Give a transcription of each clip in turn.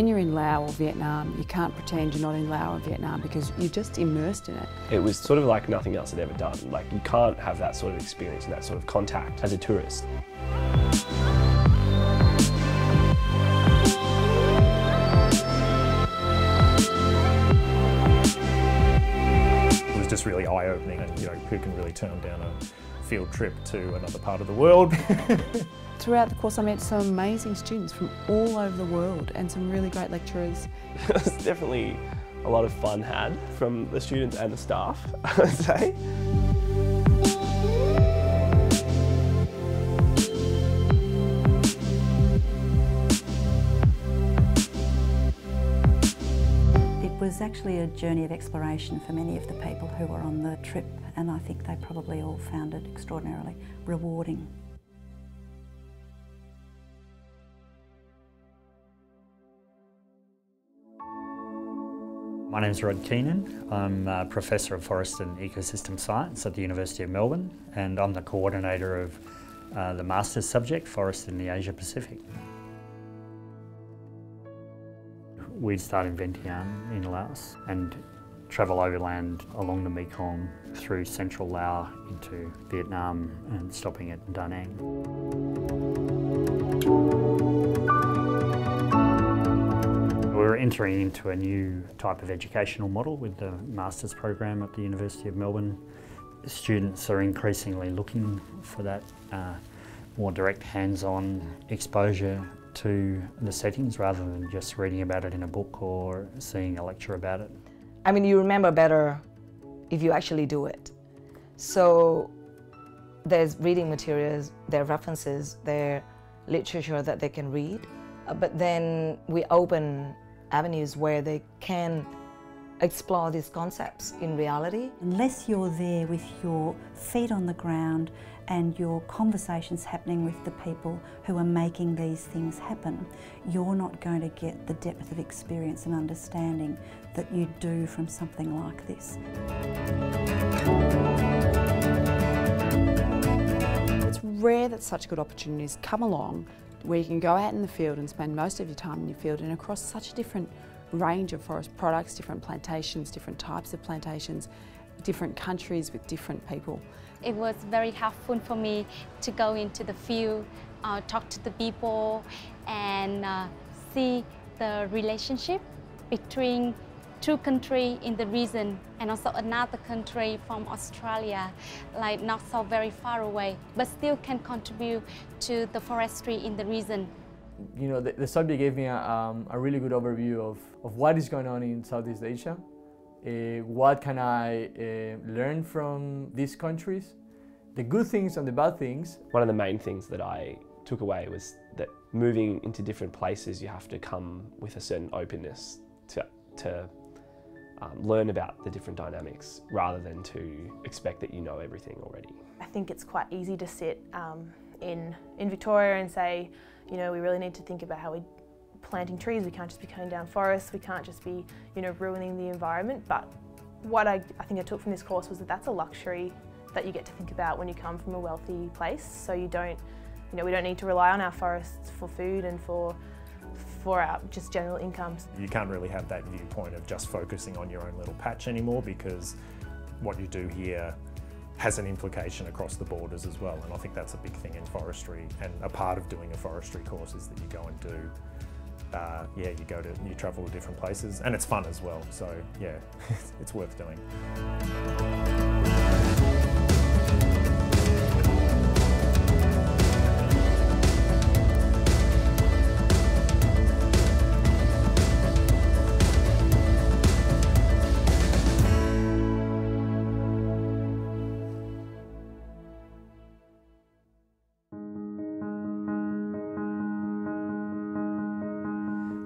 when you're in Laos or Vietnam, you can't pretend you're not in Laos or Vietnam because you're just immersed in it. It was sort of like nothing else I'd ever done. Like you can't have that sort of experience and that sort of contact as a tourist. It was just really eye-opening and you know who can really turn down a field trip to another part of the world. Throughout the course I met some amazing students from all over the world and some really great lecturers. There's definitely a lot of fun had from the students and the staff, I would say. Actually a journey of exploration for many of the people who were on the trip and I think they probably all found it extraordinarily rewarding. My name is Rod Keenan. I'm a Professor of Forest and Ecosystem Science at the University of Melbourne and I'm the coordinator of uh, the Master's subject, Forest in the Asia Pacific. We'd start in Vientiane in Laos and travel overland along the Mekong through central Laos into Vietnam and stopping at Da Nang. We're entering into a new type of educational model with the Master's program at the University of Melbourne. Students are increasingly looking for that uh, more direct hands-on exposure to the settings rather than just reading about it in a book or seeing a lecture about it. I mean, you remember better if you actually do it. So there's reading materials, there are references, there are literature that they can read, uh, but then we open avenues where they can explore these concepts in reality. Unless you're there with your feet on the ground and your conversations happening with the people who are making these things happen, you're not going to get the depth of experience and understanding that you do from something like this. It's rare that such good opportunities come along where you can go out in the field and spend most of your time in your field and across such a different range of forest products, different plantations, different types of plantations, different countries with different people. It was very helpful for me to go into the field, uh, talk to the people and uh, see the relationship between two countries in the region and also another country from Australia, like not so very far away, but still can contribute to the forestry in the region. You know, the, the subject gave me a, um, a, really good overview of, of what is going on in Southeast Asia, uh, what can I uh, learn from these countries, the good things and the bad things. One of the main things that I took away was that moving into different places, you have to come with a certain openness to, to um, learn about the different dynamics rather than to expect that you know everything already. I think it's quite easy to sit um, in, in Victoria and say, you know, we really need to think about how we planting trees, we can't just be cutting down forests, we can't just be, you know, ruining the environment. But what I, I think I took from this course was that that's a luxury that you get to think about when you come from a wealthy place. So you don't, you know, we don't need to rely on our forests for food and for for our just general incomes. You can't really have that viewpoint of just focusing on your own little patch anymore because what you do here has an implication across the borders as well and I think that's a big thing in forestry and a part of doing a forestry course is that you go and do uh, yeah you go to you travel to different places and it's fun as well so yeah it's worth doing.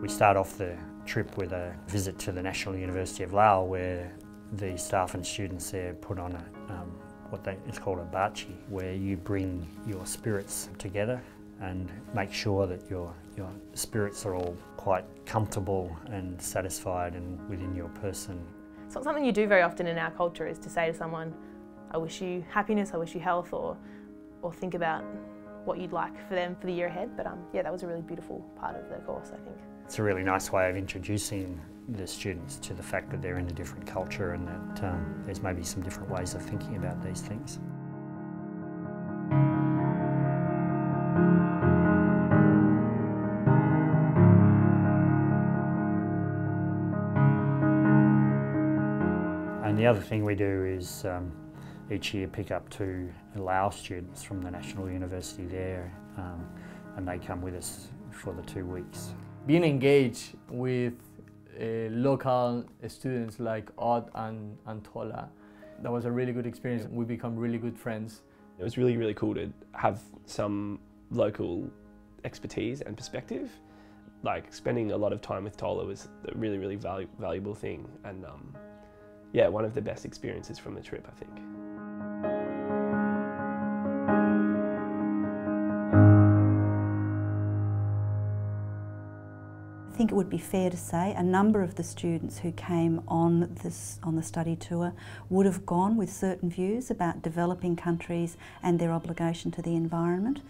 We start off the trip with a visit to the National University of Laos where the staff and students there put on a, um, what they, it's called a bachi, where you bring your spirits together and make sure that your, your spirits are all quite comfortable and satisfied and within your person. It's not something you do very often in our culture is to say to someone, I wish you happiness, I wish you health, or, or think about what you'd like for them for the year ahead. But um, yeah, that was a really beautiful part of the course, I think. It's a really nice way of introducing the students to the fact that they're in a different culture and that um, there's maybe some different ways of thinking about these things. And the other thing we do is um, each year pick up two Laos students from the National University there um, and they come with us for the two weeks. Being engaged with uh, local students like Odd and, and Tola, that was a really good experience. We become really good friends. It was really, really cool to have some local expertise and perspective. Like spending a lot of time with Tola was a really, really valu valuable thing and um, yeah, one of the best experiences from the trip, I think. Think it would be fair to say a number of the students who came on this on the study tour would have gone with certain views about developing countries and their obligation to the environment.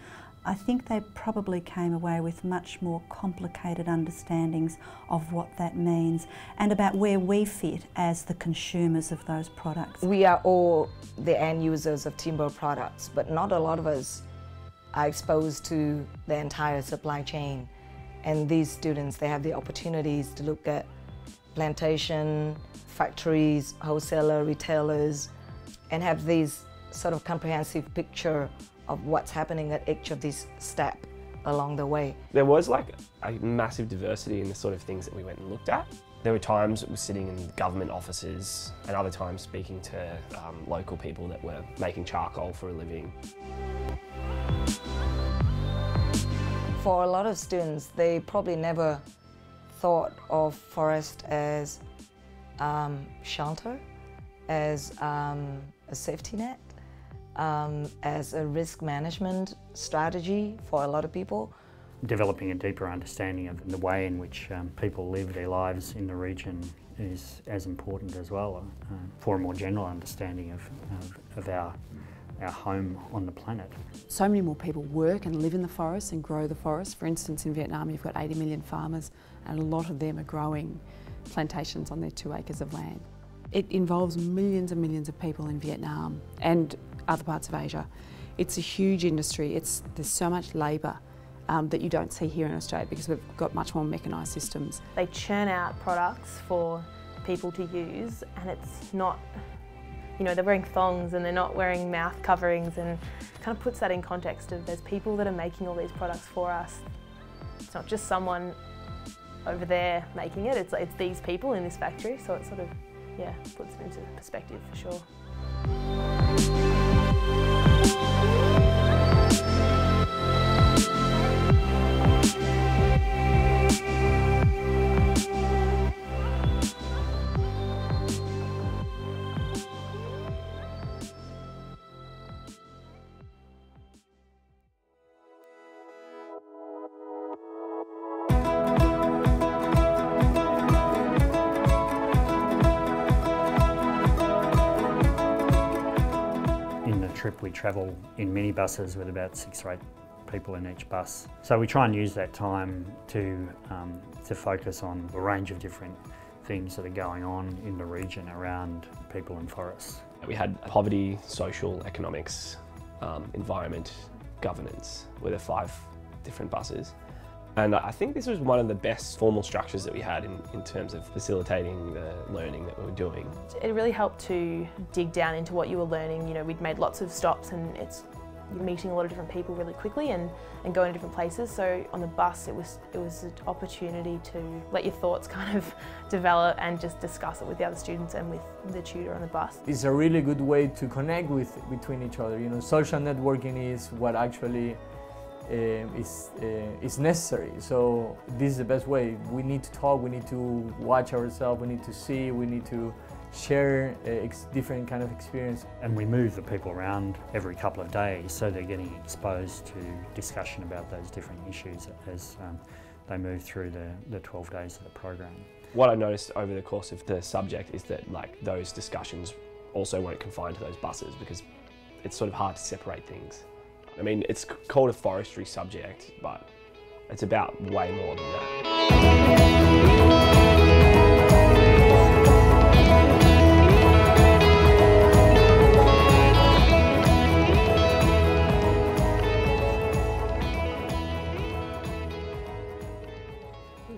I think they probably came away with much more complicated understandings of what that means and about where we fit as the consumers of those products. We are all the end users of timber products, but not a lot of us are exposed to the entire supply chain. And these students, they have the opportunities to look at plantation, factories, wholesaler, retailers, and have these sort of comprehensive picture of what's happening at each of these step along the way. There was like a massive diversity in the sort of things that we went and looked at. There were times we were sitting in government offices and other times speaking to um, local people that were making charcoal for a living. For a lot of students, they probably never thought of forest as um, shelter, as um, a safety net, um, as a risk management strategy for a lot of people. Developing a deeper understanding of the way in which um, people live their lives in the region is as important as well uh, for a more general understanding of, of, of our our home on the planet. So many more people work and live in the forest and grow the forest. For instance, in Vietnam, you've got 80 million farmers, and a lot of them are growing plantations on their two acres of land. It involves millions and millions of people in Vietnam and other parts of Asia. It's a huge industry. It's, there's so much labour um, that you don't see here in Australia because we've got much more mechanised systems. They churn out products for people to use, and it's not you know, they're wearing thongs and they're not wearing mouth coverings and kind of puts that in context of there's people that are making all these products for us. It's not just someone over there making it, it's, it's these people in this factory, so it sort of, yeah, puts it into perspective for sure. Trip we travel in minibuses with about six or eight people in each bus. So we try and use that time to, um, to focus on a range of different things that are going on in the region around people and forests. We had poverty, social, economics, um, environment, governance, were the five different buses. And I think this was one of the best formal structures that we had in, in terms of facilitating the learning that we were doing. It really helped to dig down into what you were learning. You know, we'd made lots of stops and it's you're meeting a lot of different people really quickly and, and going to different places. So on the bus, it was it was an opportunity to let your thoughts kind of develop and just discuss it with the other students and with the tutor on the bus. It's a really good way to connect with between each other. You know, social networking is what actually is uh, is necessary. So this is the best way. We need to talk. We need to watch ourselves. We need to see. We need to share uh, ex different kind of experience. And we move the people around every couple of days so they're getting exposed to discussion about those different issues as um, they move through the, the 12 days of the program. What I noticed over the course of the subject is that like those discussions also weren't confined to those buses because it's sort of hard to separate things. I mean, it's called a forestry subject, but it's about way more than that.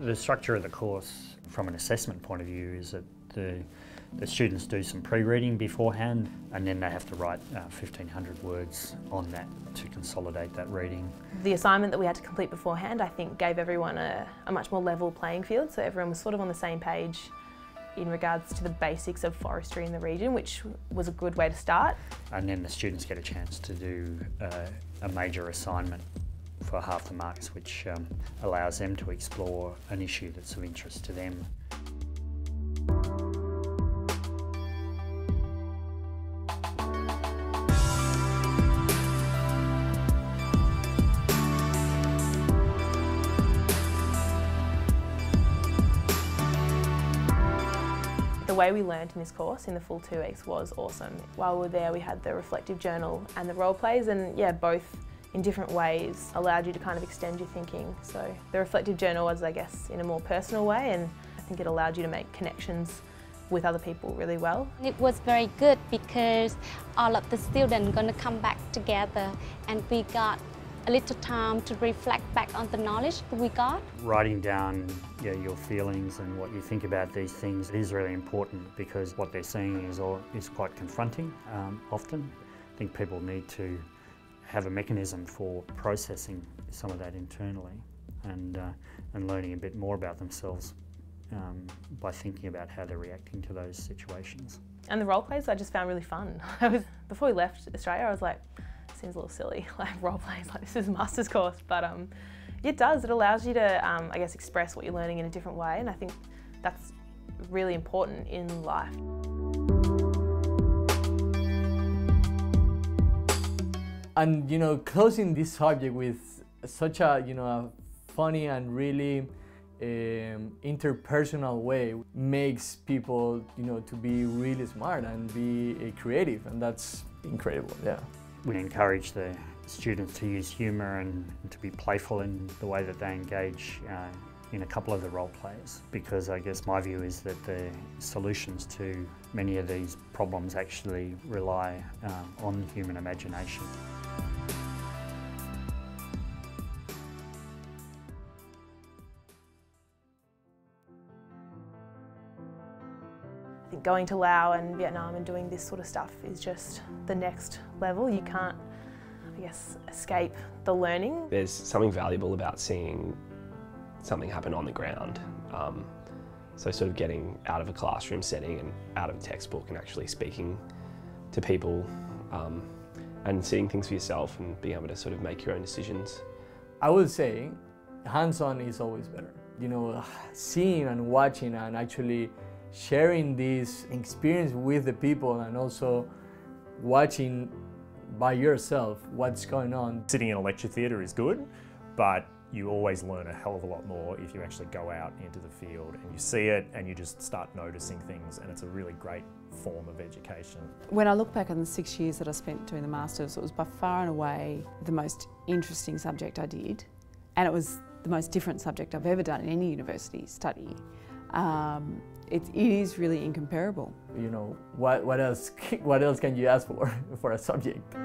The structure of the course from an assessment point of view is that the, the students do some pre-reading beforehand and then they have to write uh, 1500 words on that to consolidate that reading. The assignment that we had to complete beforehand, I think, gave everyone a, a much more level playing field, so everyone was sort of on the same page in regards to the basics of forestry in the region, which was a good way to start. And then the students get a chance to do uh, a major assignment for half the marks, which um, allows them to explore an issue that's of interest to them. Way we learned in this course in the full two weeks was awesome. While we were there, we had the reflective journal and the role plays, and yeah, both in different ways allowed you to kind of extend your thinking. So the reflective journal was, I guess, in a more personal way, and I think it allowed you to make connections with other people really well. It was very good because all of the students going to come back together and we got a little time to reflect back on the knowledge we got. Writing down yeah, your feelings and what you think about these things is really important because what they're seeing is, all, is quite confronting um, often. I think people need to have a mechanism for processing some of that internally and, uh, and learning a bit more about themselves um, by thinking about how they're reacting to those situations. And the role plays I just found really fun. I was before we left Australia, I was like, seems a little silly, like role plays, like this is a master's course, but um, it does. It allows you to, um, I guess, express what you're learning in a different way, and I think that's really important in life. and you know closing this subject with such a you know a funny and really um, interpersonal way makes people you know to be really smart and be uh, creative and that's incredible yeah We encourage the students to use humour and, and to be playful in the way that they engage uh, in a couple of the role plays because I guess my view is that the solutions to many of these problems actually rely um, on human imagination. Going to Laos and Vietnam and doing this sort of stuff is just the next level. You can't, I guess, escape the learning. There's something valuable about seeing something happen on the ground. Um, so sort of getting out of a classroom setting and out of a textbook and actually speaking to people um, and seeing things for yourself and being able to sort of make your own decisions. I would say hands-on is always better. You know, seeing and watching and actually sharing this experience with the people and also watching by yourself what's going on. Sitting in a lecture theatre is good, but you always learn a hell of a lot more if you actually go out into the field and you see it and you just start noticing things and it's a really great form of education. When I look back on the six years that I spent doing the Masters, it was by far and away the most interesting subject I did and it was the most different subject I've ever done in any university study. Um, it, it is really incomparable. You know, what, what else what else can you ask for for a subject?